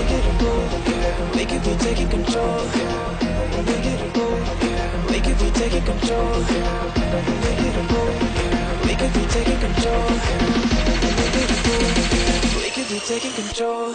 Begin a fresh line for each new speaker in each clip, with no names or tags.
We could be taking control. We could be taking control. We could be taking control. We could be taking control.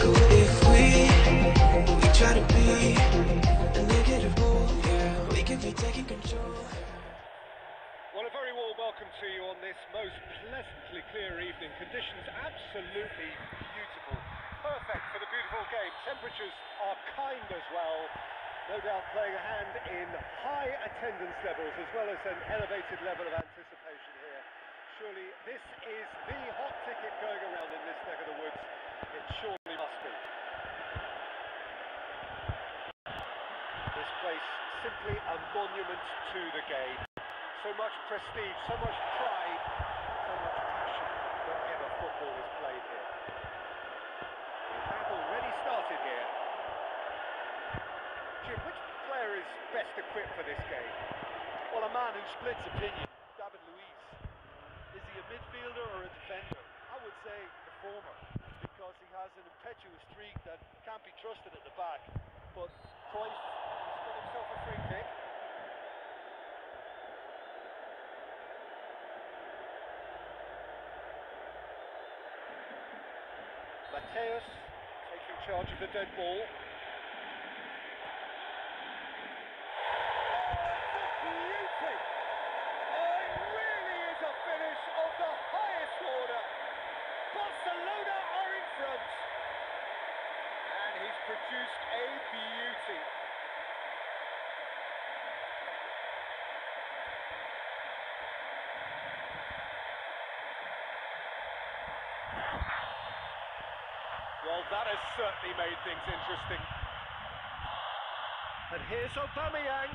Temperatures are kind as well. No doubt playing a hand in high attendance levels as well as an elevated level of anticipation here. Surely this is the hot ticket going around in this neck of the woods. It surely must be. This place simply a monument to the game so much prestige, so much pride, so much passion wherever football is played here. We have already started here. Jim, which player is best equipped for this game?
Well, a man who splits opinion, David Luiz. Is he a midfielder or a defender? I would say the former, because he has an impetuous streak that can't be trusted at the back. But
Cruyff has got himself a free kick. Mateus taking charge of the dead ball. Beauty! Oh, it really is a finish of the highest order. Barcelona are in front. And he's produced a beauty. Well, that has certainly made things interesting. And here's Aubameyang.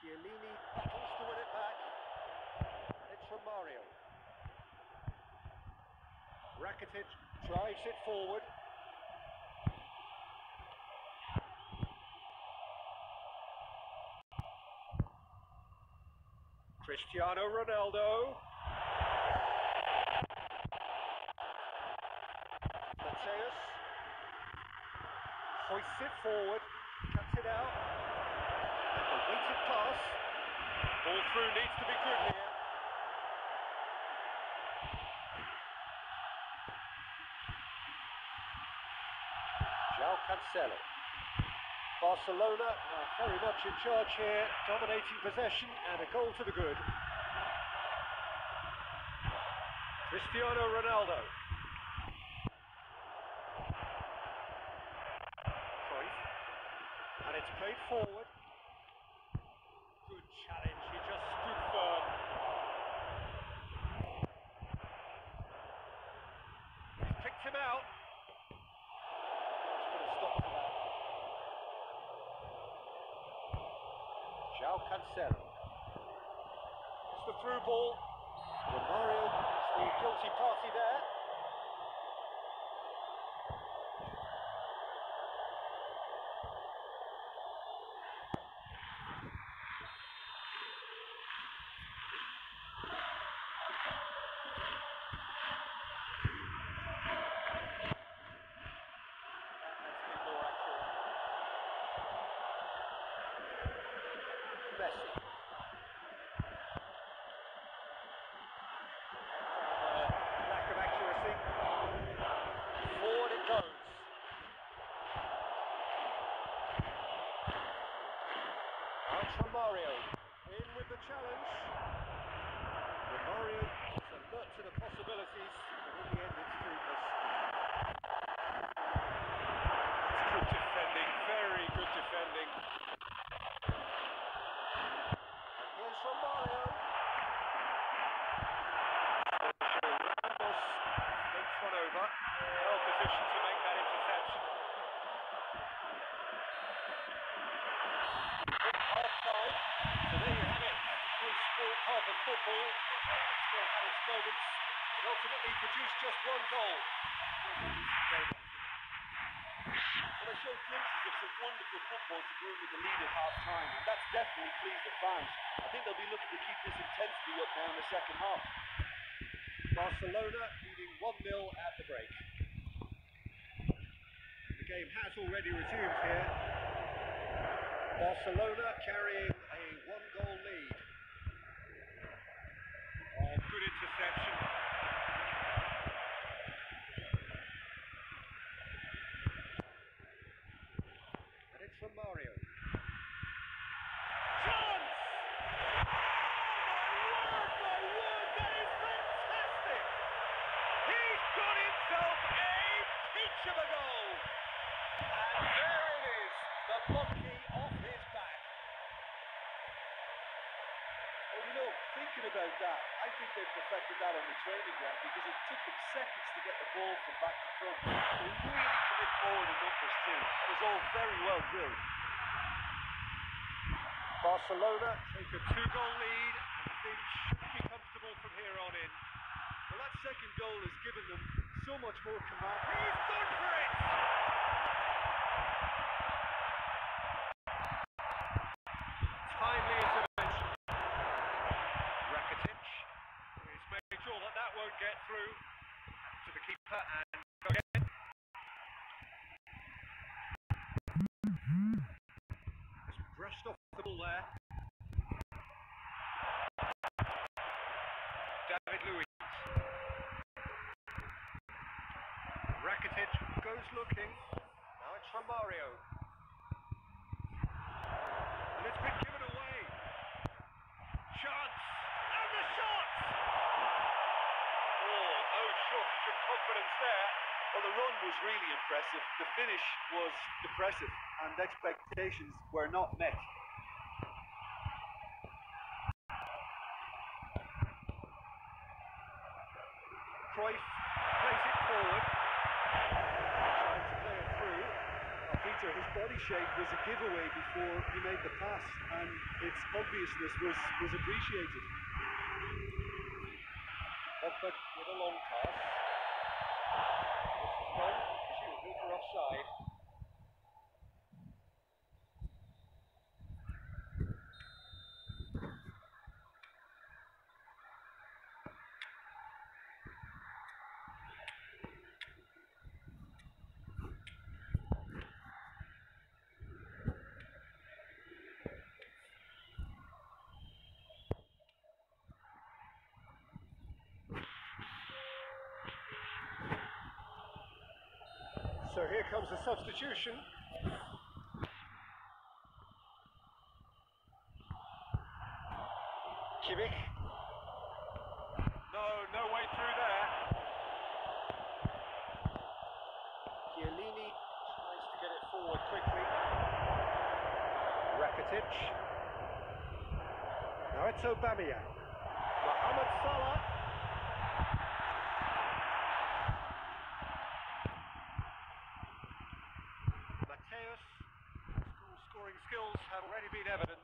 Chiellini battles to win it back. It's Romario. Rakitic drives it forward. Cristiano Ronaldo. Mateus hoists it forward, cuts it out, and the weighted pass. Ball through needs to be good here. Cancelo. Barcelona are very much in charge here, dominating possession and a goal to the good. Cristiano Ronaldo. Cruyff. And it's played forward. Good challenge, he just stood firm. He's picked him out. Let's put a stop to that. João Cancelo. It's the through ball. Romario the guilty party there. Challenge. Romario was alert to the possibilities, but in the end it's fruitless. It's good defending, very good defending. And here's Romario. Ramos takes one over. Well positioned to make that interception. Half-time. So there you have it. Full sport half of football. Still had its moments. But ultimately produced just one goal.
Well, they showed glimpses of some wonderful football to go with the lead at half time, and that's definitely pleased the fans. I think they'll be looking to keep this intensity up now in the second half.
Barcelona leading 1-0 at the break. The game has already resumed here. Barcelona carrying a one-goal lead. Oh, good interception. And it's Romario. Chance! Oh of a goal! And there it is, the monkey off his back.
Well, you know, thinking about that, I think they've perfected that on the training ground because it took them seconds to get the ball from back to front. They really commit forward in numbers too. It was all very well drilled.
Barcelona take a two-goal lead and things should be comfortable from here on in.
Well, that second goal has given them so much more command.
He's gone for it! Timely intervention. Rakitic is making sure that that won't get through to the keeper and go again. Just Mm-hmm. brushed off the ball there. David Luiz. Goes looking. Now it's Romario. And it's been given away. Chance. And the shot!
Oh, no shortage of there. Well, the run was really impressive. The finish was depressive, and expectations were not met.
Cruyff plays it forward. Trying to play it through.
Now, Peter, his body shape was a giveaway before he made the pass, and its obviousness was, was appreciated.
Pogba with a long pass. This is gone, presumably for offside. So here comes the substitution. Kimmich. No, no way through there. Chiellini tries to get it forward quickly. Rakitic. Now it's Aubameyang. Mohamed Salah. Mateus, whose scoring skills have already been evident.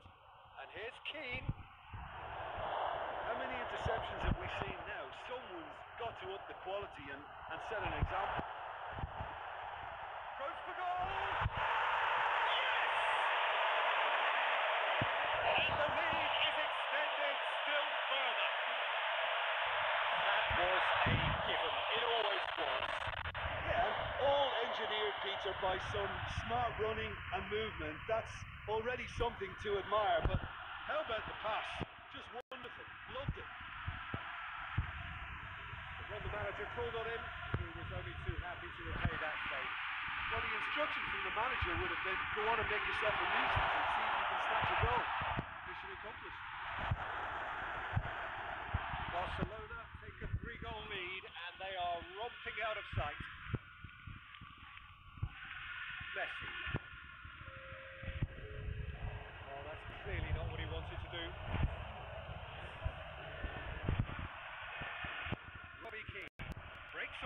And Keane.
How many interceptions have we seen now? Someone's got to up the quality and, and set an example.
Goes for goal! Yes! And the lead is extended still further. That was a given. It always was.
Yeah, all engineered, Peter, by some smart running and movement. That's already something to admire. But how about the pass? Just wonderful. Loved it.
But when the manager called on him, he was only too happy to repay that favour.
Well, the instruction from the manager would have been go on and make yourself a nuisance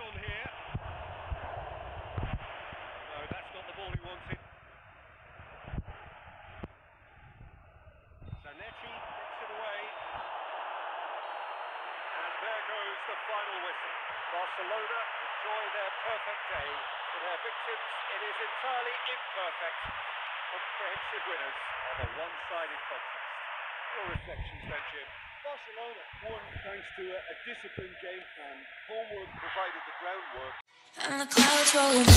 on here. No, that's not the ball he wanted. Zanetti gets it away. And there goes the final whistle. Barcelona enjoy their perfect day. For their victims, it is entirely imperfect. Comprehensive winners of a one-sided contest. Your reflections then, Jim?
Barcelona won thanks to a, a disciplined game plan. Homework provided the groundwork.
And the clouds rolling.